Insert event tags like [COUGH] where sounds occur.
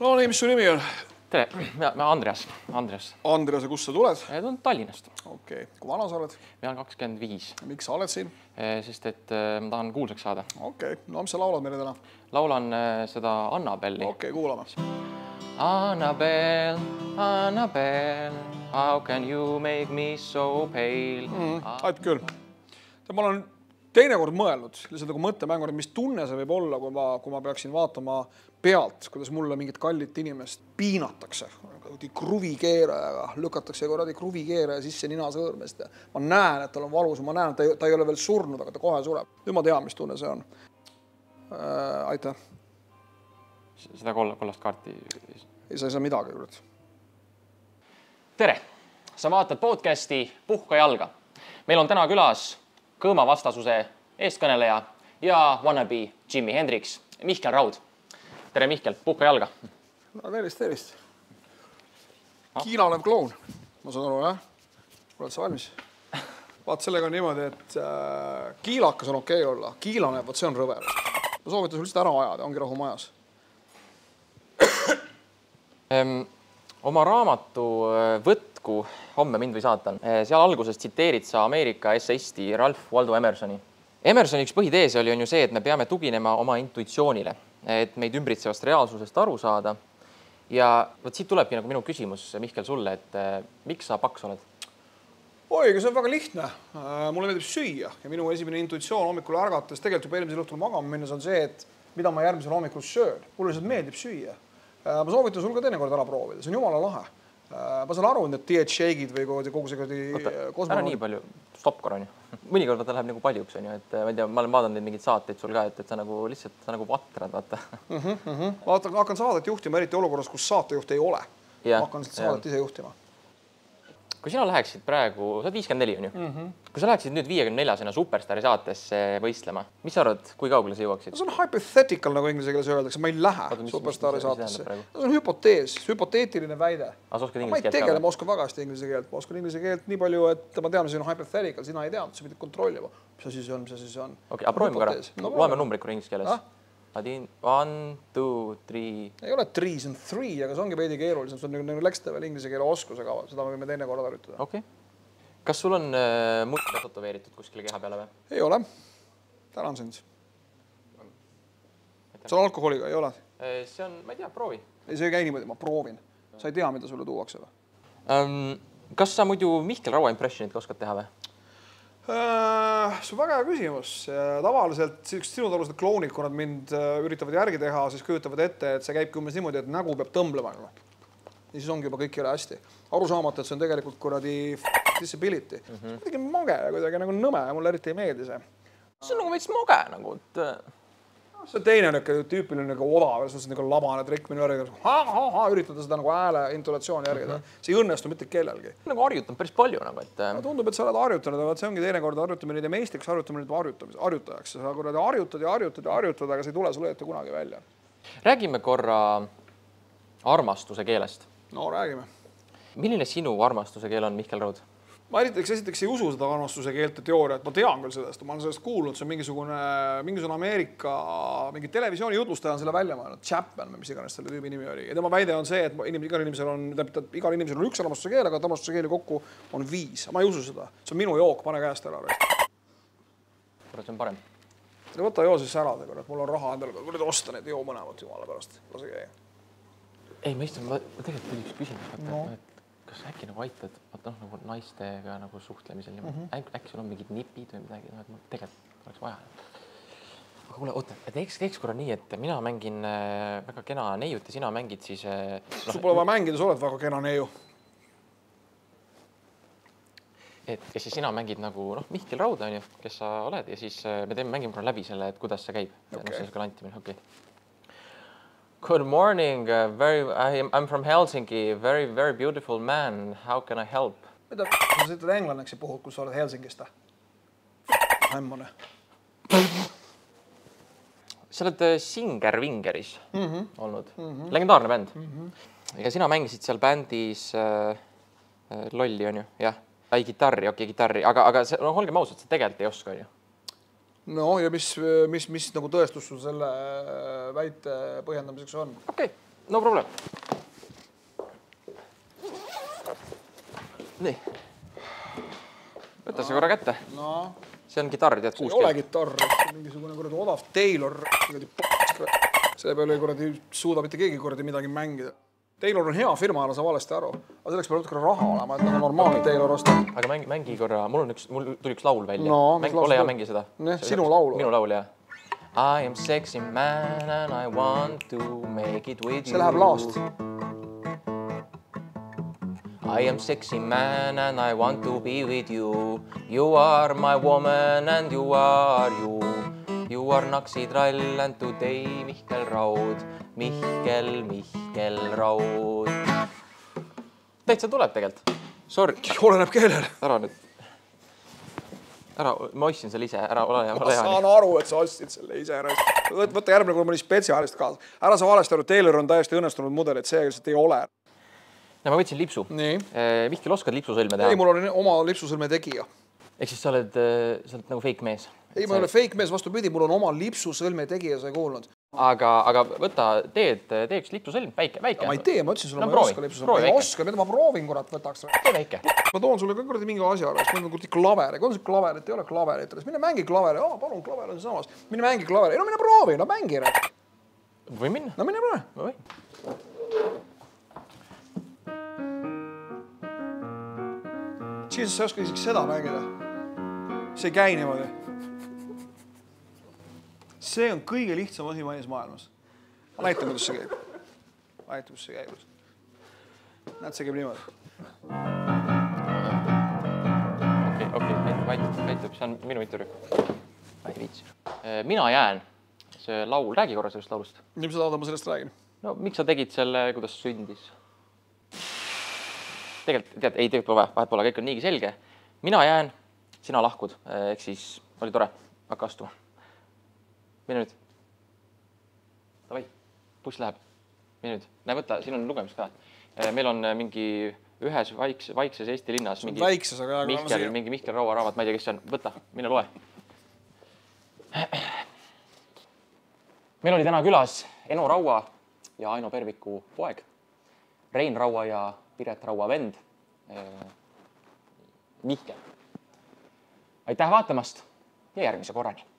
no nii, mis su nimi on? tere, ma Andreas, Andreas. Andreas ja kust sa tuled? tulen Tallinnast. okei okay., kui vana sa oled? mina olen kakskümmend viis. miks sa oled siin? sest et äh, ma tahan kuulsaks saada. okei okay., no mis sa laulad meile täna? laulan seda Annabelli. okei okay,, kuulame. Annabel, Annabel, how can you make me so pale mm,? aitab küll. ma olen teinekord mõelnud lihtsalt nagu mõttemänguna, mis tunne see võib olla, kui ma, kui ma peaksin vaatama pealt, kuidas mulle mingit kallit inimest piinatakse kuradi kruvikeerajaga, lükatakse kuradi kruvikeeraja sisse ninasõõrmest ja ma näen, et tal on valus, ma näen, et ta ei, ta ei ole veel surnud, aga ta kohe sureb. nüüd ma tean, mis tunne see on äh,. aitäh. seda koll-, kollast kaarti. ei, sa ei saa midagi, kurat. tere, sa vaatad podcasti Puhka jalga. meil on täna külas kõõma vastasuse eestkõneleja ja wannabe Jimi Hendrix, Mihkel Raud tere, Mihkel, puhka jalga. no tervist, tervist ah.. Kiina olev kloun, ma saan aru, jah? oled sa valmis? vaat sellega on niimoodi, et äh, kiilakas on okei okay olla, kiilane, vot see on rõve. ma soovitan sul lihtsalt ära ajada, ongi rahu majas oma raamatu äh, Võtku homme mind või saatan, äh, seal alguses tsiteerid sa Ameerika esseisti Ralph Waldo Emersoni. Emersoni üks põhiteese oli, on ju see, et me peame tuginema oma intuitsioonile et meid ümbritsevast reaalsusest aru saada. ja vot siit tulebki nagu minu küsimus, Mihkel, sulle, et äh, miks sa paks oled? oi, aga see on väga lihtne. Äh, mulle meeldib süüa ja minu esimene intuitsioon hommikul ärgates, tegelikult juba eelmisel õhtul magama minnes on see, et mida ma järgmisel hommikul söön. mulle lihtsalt meeldib süüa. Ma soovitan sul ka teinekord ära proovida, see on jumala lahe ma saan aru, need diet shake'id või kogu see kuradi. ära nii palju, stopp korra onju. [LAUGHS] mõnikord vaata läheb nagu paljuks onju, et ma ei tea, ma olen vaadanud neid mingeid saateid sul ka, et, et sa nagu lihtsalt sa nagu vatrad, vaata mm. -hmm, mm -hmm. vaata, hakkan saadet juhtima, eriti olukorras, kus saatejuht ei ole. hakkan lihtsalt saadet ise juhtima kui sina läheksid praegu, sa oled viiskümmend neli on ju mm, -hmm. kui sa läheksid nüüd viiekümne neljasena Superstaari saatesse võistlema, mis sa arvad, kui kaugele sa jõuaksid? see on hypothetical nagu inglise keeles öeldakse, ma ei lähe Oota, Superstaari saatesse. see on hüpotees, hüpoteetiline väide. ma ei tegele, ma oskan väga hästi inglise keelt, ma oskan inglise keelt nii palju, et ma tean, see on hypothetical, sina ei teadnud, sa pidid kontrollima, mis asi see on, mis asi see on. okei okay,, aga proovime korra loeme numbrid korra inglise keeles ah?. Adin, one, two, three. ei ole three, see on three, aga see ongi veidi keerulisem, see on nagu, nagu next level inglise keele oskusega, seda me võime teinekord harjutada. okei okay.. kas sul on äh, mutt tätoveeritud kuskile keha peale või? ei ole. tänan sind. see on alkoholiga, ei ole? Äh, see on, ma ei tea, proovi. ei, see ei käi niimoodi, ma proovin. sa ei tea, mida sulle tuuakse või um,? kas sa muidu Mihkel Raua impressionit oskad teha või? Äh, see on väga hea küsimus. tavaliselt siuksed sinutaolised klounid, kui nad mind äh, üritavad järgi teha, siis kujutavad ette, et see käibki umbes niimoodi, et nägu peab tõmblema. ja siis ongi juba kõik jõle hästi. aru saamata, et see on tegelikult kuradi disability mm. -hmm. kuidagi mage kuidagi nagu nõme mulle eriti ei meeldi see. see on nagu veits mage nagu, et äh, see on teine niisugune tüüpiline nagu odav, selles mõttes nagu labane trikk minu järgi, üritada seda nagu hääle intonatsiooni järgida mm. -hmm. see ei õnnestu mitte kellelgi. nagu harjutanud päris palju nagu, et no,. tundub, et sa oled harjutanud, aga vot see ongi teinekord harjutamine ei tee meistriks, harjutamine teeb harjutamise, harjutajaks. sa kuradi harjutad ja harjutad ja harjutad, aga see ei tule sulle ette kunagi välja. räägime korra armastuse keelest. no räägime. milline sinu armastuse keel on, Mihkel Raud? Ma esiteks, esiteks ei usu seda armastuse keelte teooriat, ma tean küll sellest, ma olen sellest kuulnud, see on mingisugune, mingisugune Ameerika mingi televisiooni jutlustaja on selle välja mõelnud, Chapman või mis iganes selle tüübi nimi oli ja tema väide on see, et inimene, igal inimesel on, tähendab, igal inimesel on üks armastuse keel, aga armastuse keeli kokku on viis, ma ei usu seda, see on minu jook, pane käest ära. kurat, see on parem. no võta joo siis ära, kurat, mul on raha endale, kurat osta neid joo mõlemat jumala pärast, lase käia. ei, ma istun, ma tegelikult üks küsimus no., et kas äkki nagu aitad, vaata noh, nagu naistega nagu suhtlemisel niimoodi mm, -hmm. äkki sul on mingid nipid või midagi, noh, et ma tegelikult oleks vaja. aga kuule, oota, teeks, teeks korra nii, et mina mängin äh, väga kena neiut ja sina mängid siis äh,. No, sul pole vaja mängida, sa oled väga kena neiu. et ja siis sina mängid nagu noh, Mihkel Raud on ju, kes sa oled ja siis äh, me teeme, mängime korra läbi selle, et kuidas see käib okay.. noh, see on niisugune antimine, okei okay Good morning, uh, very, I am, I'm from Helsinki, very, very beautiful man, how can I help? mida sa ütled englanlaks ja puhud, kus sa oled Helsingist või? ämmune. sa oled äh, Singer Vingeris mm -hmm. olnud mm, -hmm. legendaarne bänd mm. -hmm. ja sina mängisid seal bändis äh, äh lolli, on ju, jah, ai kitarri, okei okay,, kitarri, aga, aga see, noh, olgem ausad, sa tegelikult ei oska, on ju no ja mis, mis, mis nagu tõestus sul selle äh, väite põhjendamiseks on? okei okay., no problem. nii. võta see korra kätte. noh, see on kitarr, tead, ei kuus ole keelt. kitarr, mingisugune kuradi odav Taylor, selle peale ei kuradi suuda mitte keegi kuradi midagi mängida. Taylor on hea firma, ära saa valesti aru, aga selleks peab natukene raha olema, et nagu normaalne Taylor osta. aga mängi, mängi korra, mul on üks, mul tuli üks laul välja No, mis mäng, laul ole see hea, mängi seda. Sinu laul. minu laul, jah. I am sexy man and I want to make it with see you. läheb laost. I am sexy man and I want to be with you. You are my woman and you are you. You are Naksi trall and today Mihkel Raud. Mihkel, Mihkel Raud. täitsa tuleb tegelikult. Sorry, oleneb kellele. ära nüüd. ära, ma ostsin selle ise, ära ole hea, ma hea. saan aru, et sa ostsid selle ise ära. võta järgmine kord mõni spetsialist kaasa. ära sa valesti aru, Taylor on täiesti õnnestunud mudel, et see lihtsalt ei ole. no ma võtsin lipsu. nii. Mihkel, oskad lipsusõlme ei, teha? mul on oma lipsusõlme tegija. ehk siis sa oled, sa oled nagu fake mees? ei, ma ei ole fake mees, vastupidi, mul on oma lipsusõlme tegija, sa ei kuulnud. Aga, aga võta, tee, tee üks lipsusõlm, väike, väike. ma ei tee, ma ütlesin sulle No ma ei oska lipsusõlme, proovi ma ei oska, ma proovin, kurat, võtaks. tee väike. ma toon sulle ka kuradi mingi asja alles, mul on kuradi klaver, kui on see klaverit, ei ole klaverit alles, mine mängi klaveri, aa palun, klaver on sealsamas, mine mängi klaveri, no mine proovi, no mängi, võin minna? no mine proovi. Jesus, sa ei oska isegi seda mängida. see ei käi niimoodi. See on kõige lihtsam asi maailmas maailmas. ma näitan, kuidas see käib. ma näitan, kuidas see käib. näed, see käib niimoodi. okei, okei, aitab, aitab, aitab, see on minu intervjuu. ma ei viitsi. mina jään, see laul, räägi korra sellest laulust. mis sa tahad, et ma sellest räägin? no miks sa tegid selle, kuidas sündis? tegelikult tead, ei tegelikult pole vaja, vahet pole, kõik on niigi selge. mina jään, sina lahkud, ehk siis oli tore, hakka astuma. Mine nüüd. Davai, buss läheb. mine nüüd, näe võta, siin on lugemist ka. meil on äh, mingi ühes vaikse, vaikses Eesti linnas mingi väikses, aga Mihkel, mingi Mihkel Raua raamat, ma ei tea, kes see on, võta, mine loe. meil oli täna külas Eno Raua ja Aino Perviku poeg, Rein Raua ja Piret Raua vend, Mihkel. aitäh vaatamast ja järgmise korrani